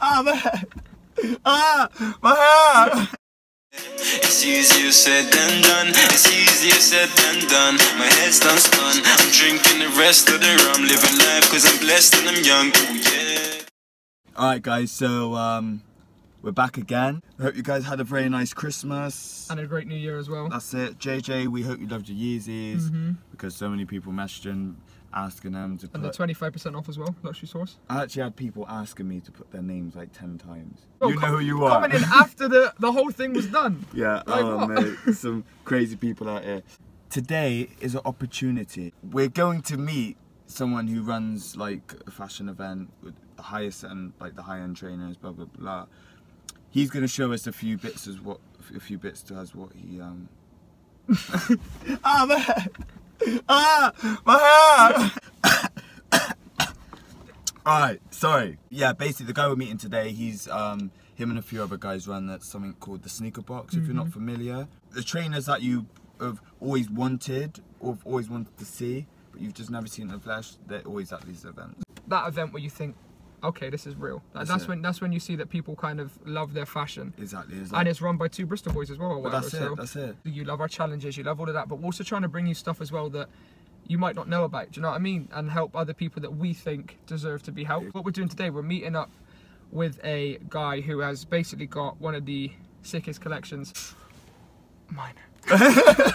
ah, my hair. Ah, my hair. It's easier said than done. It's easier said than done. My head's done spun. I'm drinking the rest of the rum. Living life cause I'm blessed and I'm young. Ooh, yeah. Alright guys, so um, we're back again. I hope you guys had a very nice Christmas. And a great new year as well. That's it. JJ, we hope you loved your Yeezys Mhm. because so many people messaging, asking them to And the 25% off as well, luxury source. I actually had people asking me to put their names like 10 times. Oh, you know who you are. Coming in after the, the whole thing was done. Yeah, Like oh what? mate, some crazy people out here. Today is an opportunity. We're going to meet someone who runs like a fashion event with the highest and like the high end trainers, blah blah blah. He's gonna show us a few bits as what a few bits to us what he um. ah hair. Ah my hair. Alright, sorry. Yeah, basically the guy we're meeting today, he's um him and a few other guys run that's something called the sneaker box, if you're not familiar. The trainers that you have always wanted or have always wanted to see, but you've just never seen in the flesh, they're always at these events. That event where you think, okay, this is real. That's That's, when that's when you see that people kind of love their fashion. Exactly. It's and it's run by two Bristol boys as well. Whatever, that's so it, that's it. you love our challenges, you love all of that, but we're also trying to bring you stuff as well that you might not know about. Do you know what I mean? And help other people that we think deserve to be helped. What we're doing today, we're meeting up with a guy who has basically got one of the sickest collections. Mine.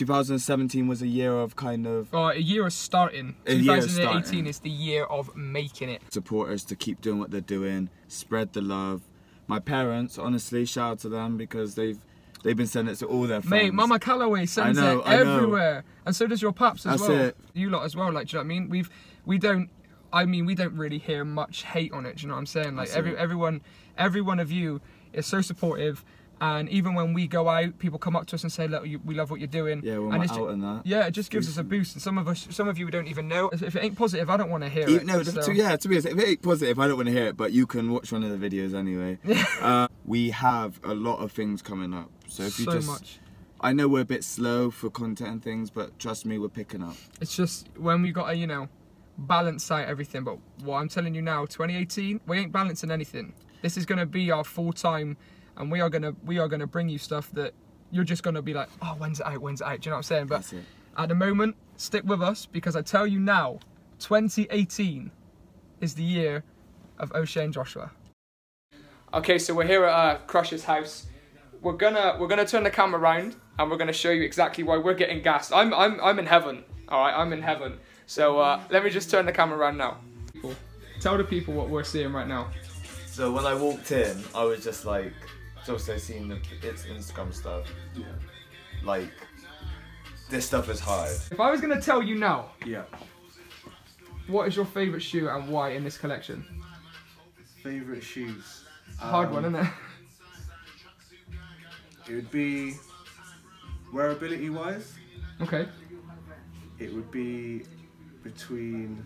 2017 was a year of kind of Oh, a year of starting. A year of 2018 starting. is the year of making it. supporters to keep doing what they're doing, spread the love. My parents, honestly, shout out to them because they've they've been sending it to all their friends. Mate, Mama Callaway sends know, it everywhere, and so does your paps as That's well. it. You lot as well. Like, do you know what I mean? We've we don't. I mean, we don't really hear much hate on it. Do you know what I'm saying? Like That's every it. everyone, every one of you is so supportive, and even when we go out, people come up to us and say, "Look, we love what you're doing." Yeah, when and we're out and that. Yeah, it just gives us a boost, and some of us, some of you, we don't even know. If it ain't positive, I don't want to hear Even- it. no, so- to, yeah, to be honest, if it ain't positive, I don't want to hear it, but you can watch one of the videos anyway. uh, we have a lot of things coming up. So if you so just. much. I know we're a bit slow for content and things, but trust me, we're picking up. It's just when we got to, you know, balance out everything. But what I'm telling you now, 2018, we ain't balancing anything. This is gonna be our full time, and we are gonna we are gonna bring you stuff that you're just gonna be like, oh, when's it out? When's it out? Do you know what I'm saying? But at the moment, stick with us because I tell you now, 2018 is the year of Oshae Joshua. Okay, so we're here at uh, Krush's house. We're gonna we're gonna turn the camera around and we're gonna show you exactly why we're getting gassed. I'm I'm I'm in heaven. All right, I'm in heaven. So uh, let me just turn the camera around now. Tell the people what we're seeing right now. So when I walked in, I was just like, just also seeing the it's Instagram stuff. Yeah. Like, this stuff is hard. If I was gonna tell you now, Yeah. what is your favorite shoe and why in this collection? Favorite shoes. Hard Um, one, isn't it? It would be wearability wise. Okay. It would be between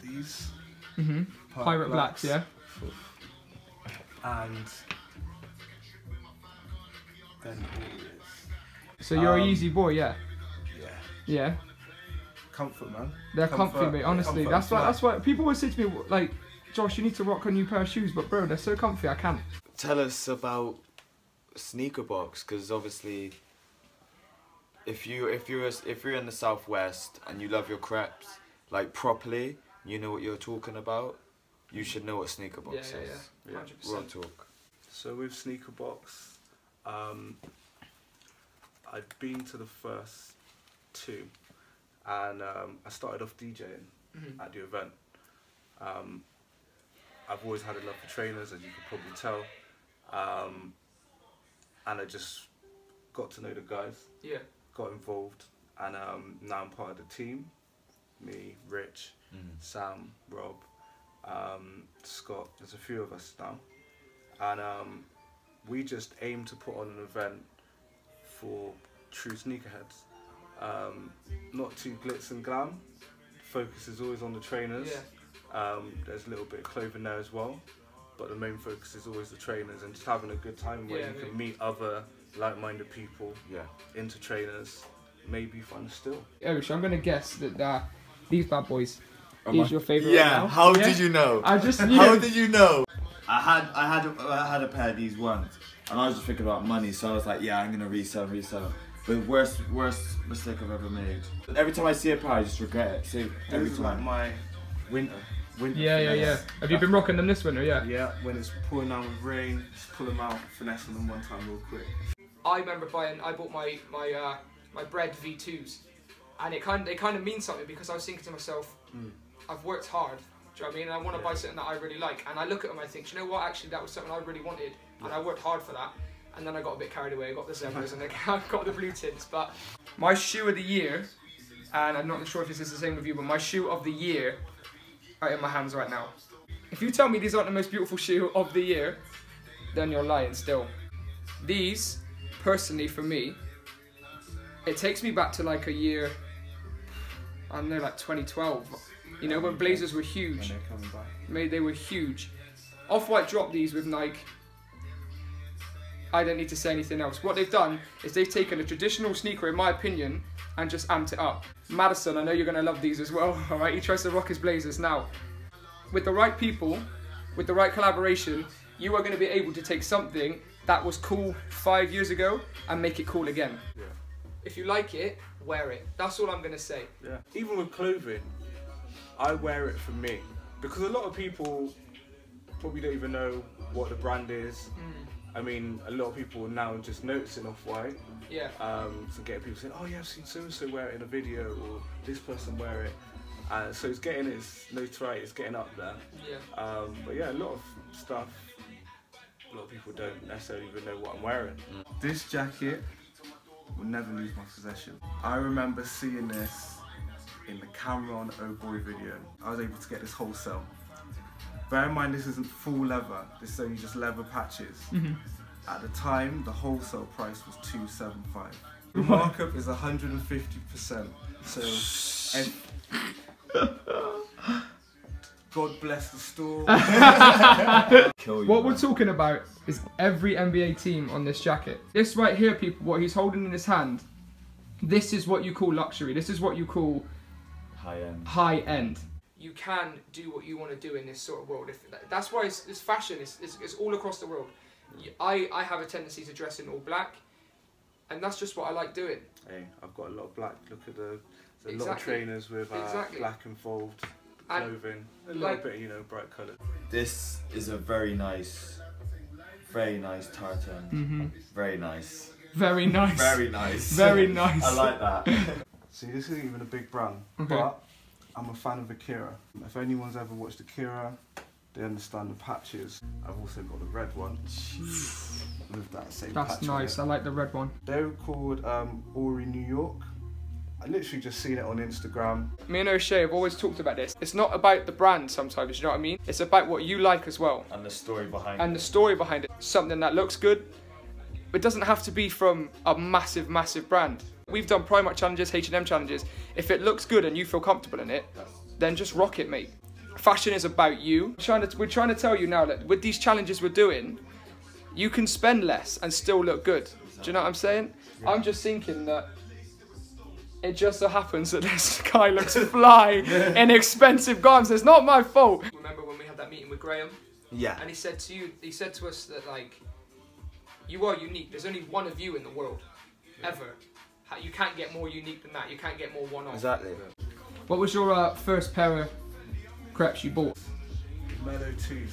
these Mhm. Pirate blacks, yeah. and then Warriors. So you're a Um, Yeezy boy, yeah. Yeah. Yeah. Comfort, man. They're comfy, Comfort, mate. Honestly, comfort that's why. life. That's why people always say to me, like, Josh, you need to rock a new pair of shoes. But bro, they're so comfy, I can't. Tell us about Sneaker Box, because obviously, if you if you're if you're in the southwest and you love your crepes like properly, you know what you're talking about. You should know what Sneaker Box Yeah, yeah, is. yeah. 100%. Real talk. So with Sneaker Box, um, I'd been to the first two, and um, I started off DJing Mhm. at the event. Um, I've always had a love for trainers, as you could probably tell, um, and I just got to know the guys, Yeah. got involved, and um, now I'm part of the team. Me, Rich, Sam, Rob, um, Scott. There's a few of us now, and um, we just aim to put on an event for true sneakerheads. Um, not too glitz and glam. Focus is always on the trainers. Um, there's a little bit of clothing there as well, but the main focus is always the trainers and just having a good time where Yeah, you can meet other like-minded people Yeah. into trainers. Maybe fun still. Oh, so I'm gonna guess that uh, these bad boys He's your favourite Yeah. right now. How Yeah. did you know? I just knew. How did you know? I had I had a, I had a pair of these once, and I was just thinking about money, so I was like, yeah, I'm gonna resell, resell. But worst worst mistake I've ever made. Every time I see a pair, I just regret it. See, every This is like time. my winter. winter Yeah, yeah, yeah. finesse. Have you been rocking them this winter? Yeah. Yeah, when it's pouring down with rain, just pull them out, finessing them one time real quick. I remember buying. I bought my my uh, my Bred V2s, and it kind of, they kind of mean something because I was thinking to myself, I've worked hard. Do you know what I mean? And I want to buy something that I really like. And I look at them, I think, you know what? Actually, that was something I really wanted, and I worked hard for that. And then I got a bit carried away. I got the zebras and I got the blue tints. But my shoe of the year, and I'm not sure if this is the same with you, but my shoe of the year are in my hands right now. If you tell me these aren't the most beautiful shoe of the year, then you're lying still. These, personally for me, it takes me back to like a year, I don't know, like 2012. You know, when Blazers were huge. they're coming back. Made they were huge. Off-White dropped these with Nike. I don't need to say anything else. What they've done is they've taken a traditional sneaker, in my opinion, and just amped it up. Madison, I know you're gonna love these as well. All right, he tries to rock his Blazers now. With the right people, with the right collaboration, you are going to be able to take something that was cool five years ago and make it cool again. Yeah. If you like it, wear it. That's all I'm going to say. Yeah. Even with clothing, I wear it for me because a lot of people probably don't even know what the brand is. I mean, a lot of people now just noticing off white. Yeah. Um, so getting people saying, "Oh yeah, I've seen so and so wear it in a video," or "This person wear it." Uh, so it's getting its notoriety, it's getting up there. Yeah. Um, but yeah, a lot of stuff. A lot of people don't necessarily even know what I'm wearing. This jacket will never lose my possession. I remember seeing this in the Cameron Oh Boy video. I was able to get this wholesale. Bear in mind, this isn't full leather. This is only just leather patches. Mm-hmm. At the time, the wholesale price was two seven five. The markup is 150%. So, and God bless the store. What we're talking about is every NBA team on this jacket. This right here, people, what he's holding in his hand, this is what you call luxury. This is what you call high end. high end. You can do what you want to do in this sort of world. If that's why it's, it's fashion. It's, it's, it's all across the world. I, I have a tendency to dress in all black, and that's just what I like doing. Hey, I've got a lot of black. Look at the there's a lot of trainers with uh, Exactly. black involved And, clothing. A little like- bit, you know, bright colours. This is a very nice, very nice tartan. hmm Very nice. Very nice. Very nice. Very nice. I like that. See, this isn't even a big brand, Okay. but I'm a fan of Akira. If anyone's ever watched Akira, they understand the patches. I've also got the red one with that same That's patch on nice. it. I like the red one. They're called um, Ori New York. I literally just seen it on Instagram. Me and Oshae have always talked about this. It's not about the brand sometimes, you know what I mean? It's about what you like as well. and the story behind it. And it. the story behind it. Something that looks good. It doesn't have to be from a massive, massive brand. We've done Primark challenges, H&M challenges. If it looks good and you feel comfortable in it, then just rock it, mate. Fashion is about you. We're trying to, we're trying to tell you now that with these challenges we're doing, you can spend less and still look good. Do you know what I'm saying? I'm just thinking that it just so happens that this guy looks fly in expensive garments. It's not my fault. Remember when we had that meeting with Graham? Yeah. And he said to you, he said to us that like, you are unique. There's only one of you in the world, ever. You can't get more unique than that. You can't get more one-off. Exactly. What was your uh, first pair of crepes you bought? Mellow Twos.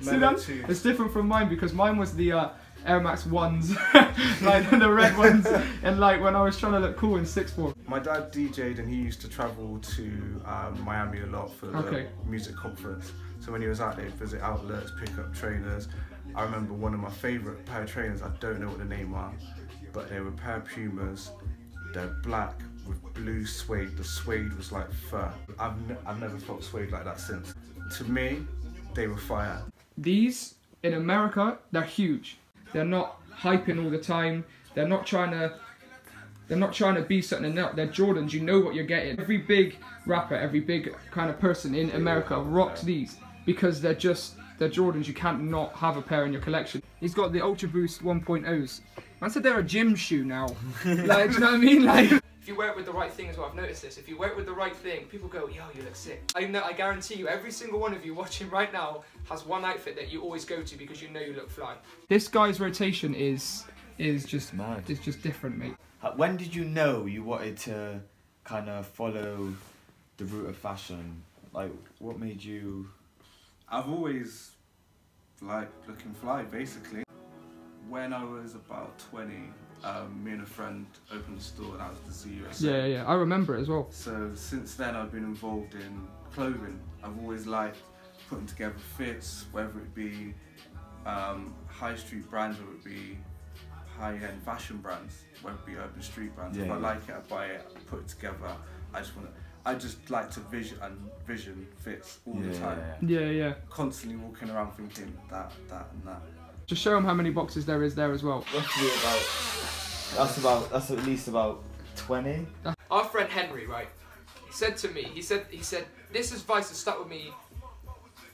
See Mellow that? Twos. It's different from mine because mine was the uh, Air Max ones, like the red ones, and like when I was trying to look cool in sixth form. My dad DJ'd and he used to travel to um, Miami a lot for the Okay. music conference. So when he was out there, he'd visit outlets, pick up trainers. I remember one of my favourite pair of trainers, I don't know what the name are, but they were a pair of Pumas. They're black with blue suede. The suede was like fur. I've, ne- I've never felt suede like that since. To me, they were fire. These in America, they're huge. They're not hyping all the time. They're not trying to. They're not trying to be something they're not. They're Jordans. You know what you're getting. Every big rapper, every big kind of person in America rocks these because they're just they're Jordans. You can't not have a pair in your collection. He's got the Ultra Boost 1.0s Man said they're a gym shoe now. like, do you know what I mean? Like, if you wear it with the right thing as well, I've noticed this. If you wear it with the right thing, people go, "Yo, you look sick." I know, I guarantee you, every single one of you watching right now has one outfit that you always go to because you know you look fly. This guy's rotation is is just Mad. It's just different, mate. When did you know you wanted to kind of follow the route of fashion? Like, what made you? I've always liked looking fly, basically. When I was about 20, um, me and a friend opened a store and that was the ZUSA. Yeah, yeah, yeah. I remember it as well. So since then, I've been involved in clothing. I've always liked putting together fits, whether it be um, high street brands or it be high end fashion brands, whether it be urban street brands. if Yeah, I yeah. like it, I buy it, I put it together. I just want to. I just like to vision and vision fits all the time. Yeah, yeah. Constantly walking around thinking that, that, and that. Just show them how many boxes there is there as well. Roughly about. That's about. That's at least about twenty. Our friend Henry, right, said to me, he said, he said, this advice has stuck with me,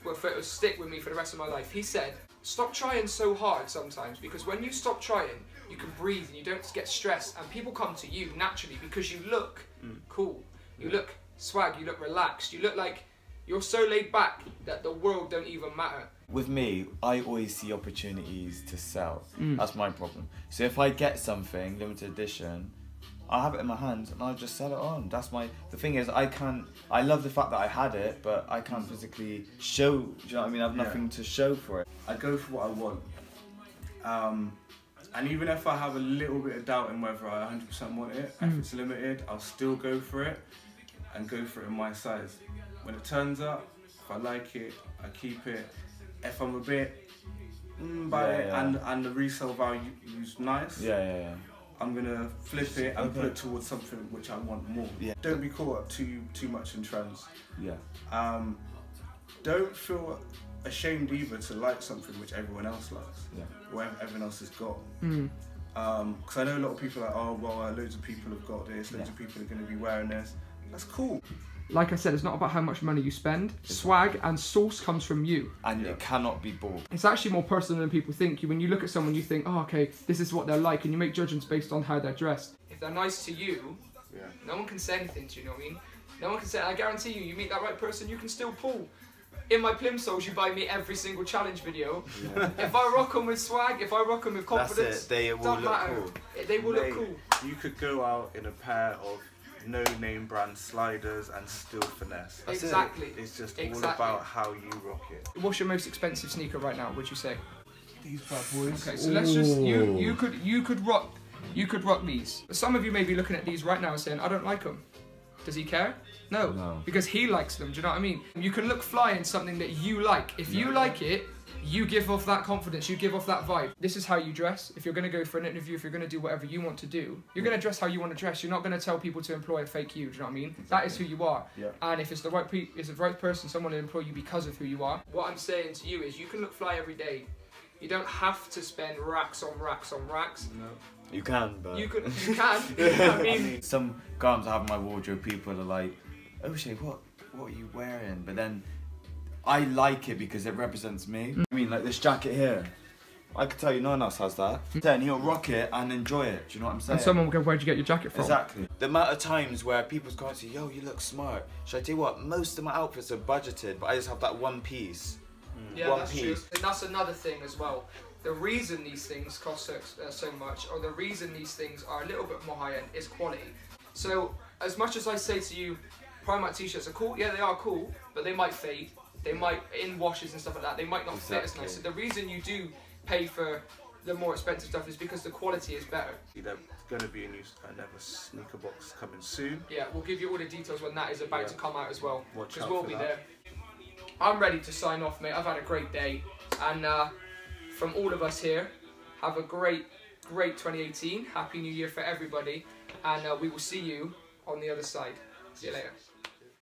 well, for, it'll stick with me for the rest of my life. He said, stop trying so hard sometimes because when you stop trying, you can breathe and you don't get stressed and people come to you naturally because you look mm. cool, you look swag, you look relaxed, you look like you're so laid back that the world don't even matter. With me, I always see opportunities to sell. Mm. That's my problem. So if I get something limited edition, I have it in my hands and I'll just sell it on. That's my. The thing is, I can't. I love the fact that I had it, but I can't physically show. Do you know what I mean? I have Yeah. nothing to show for it. I go for what I want. Um, and even if I have a little bit of doubt in whether I 100% want it, if Mm. it's limited, I'll still go for it and go for it in my size. When it turns up, if I like it, I keep it. If I'm a bit mm, by Yeah, it yeah. and and the resale value is nice, Yeah, yeah, yeah. I'm gonna flip it and put it towards something which I want more. Yeah. Don't be caught up too too much in trends. Yeah. Um, don't feel ashamed either to like something which everyone else likes, Yeah. or everyone else has got. Mm. Because I know a lot of people are like, oh well, uh, loads of people have got this, loads Yeah. of people are going to be wearing this. That's cool. Like I said, it's not about how much money you spend. Swag and sauce comes from you. And Yeah. it cannot be bought. It's actually more personal than people think. You when you look at someone, you think, oh, okay, this is what they're like, and you make judgments based on how they're dressed. If they're nice to you, Yeah. no one can say anything to you. You know what I mean? No one can say. I guarantee you, you meet that right person, you can still pull. In my plimsolls, you buy me every single challenge video. if I rock them with swag, if I rock them with confidence, They will look matter. cool. They will look cool. You could go out in a pair of no name brand sliders and still finesse. That's it. exactly. It's just Exactly. all about how you rock it. What's your most expensive sneaker right now? Would you say? These bad boys. Okay, so let's just you you could you could rock you could rock these. Some of you may be looking at these right now and saying, I don't like them. Does he care? No, No. because he likes them. Do you know what I mean? You can look fly in something that you like. If you like it, you give off that confidence. You give off that vibe. This is how you dress. If you're gonna go for an interview, if you're gonna do whatever you want to do, you're gonna dress how you want to dress. You're not gonna tell people to employ a fake you. Do you know what I mean? That is who you are. Yeah. And if it's the right pe- it's the right person, someone will employ you because of who you are. What I'm saying to you is, you can look fly every day. You don't have to spend racks on racks on racks. No. You can, but. You could, you can. You know what I mean, Some garments I have in my wardrobe, people are like, "Oh, Shay, what, what are you wearing?" But then, I like it because it represents me. Mm. I mean, like this jacket here. I could tell you, no one else has that. Mm. Then he'll rock it and enjoy it. Do you know what I'm saying? and someone will go, "Where'd you get your jacket from?" Exactly. The amount of times where people's going to, yo, you look smart. Should I tell you what? Most of my outfits are budgeted, but I just have that one piece. Mm. Yeah, One that's piece. true. And that's another thing as well. The reason these things cost so, uh, so much, or the reason these things are a little bit more high end, is quality. So, as much as I say to you, Primark t-shirts are cool. Yeah, they are cool, but they might fade. They might in washes and stuff like that. They might not fit as nice. So the reason you do pay for the more expensive stuff is because the quality is better. There's going to be a new another sneaker box coming soon. Yeah, we'll give you all the details when that is about Yeah. to come out as well. Watch Because we'll be that. there. I'm ready to sign off, mate. I've had a great day. And uh, from all of us here, have a great, great 2018. Happy New Year for everybody. And uh, we will see you on the other side. See you later.